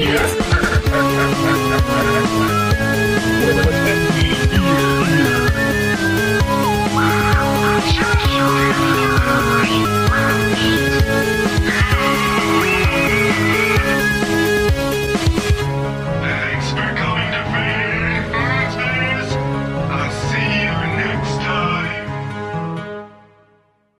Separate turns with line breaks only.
Yes.